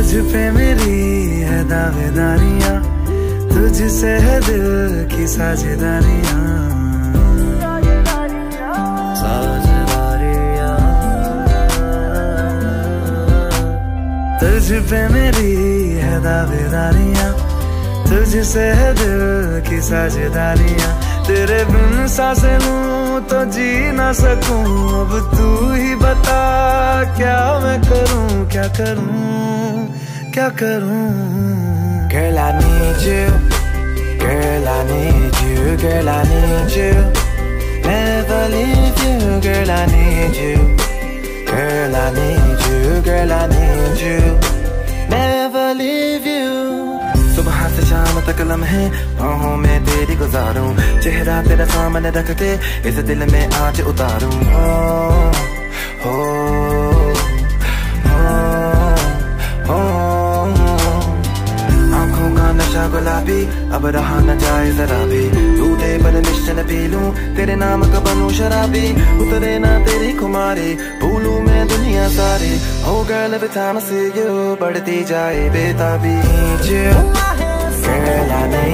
मेरी है दावेदारियाँ तुझसे है दिल की साझेदारियाँ। तुझ पे मेरी है दावेदारियाँ तुझसे है दिल की साझेदारियाँ। तेरे बिन साँसें लूँ तो जी ना सकूँ, अब तू ही बता क्या क्या करूँ क्या करूँ Girl I need you Girl I need you Girl I need you Never leave you Girl I need you Girl I need you Girl I need you Never leave you सुबह से शाम तक लम्हे बाहों में तेरी गुजारूं चेहरा तेरा सामने रख के इस दिल में आज उतारूं हो गुलाबी अब रहा न जाए जरा भी। दूधे पर निश्चल पी लूँ तेरे नाम का बनू शराबी। उतरे ना तेरी कुमारी भूलू मैं दुनिया सारी। हो गर्ल बिछाना से you बढ़ती जाए बेताबी। Girl I need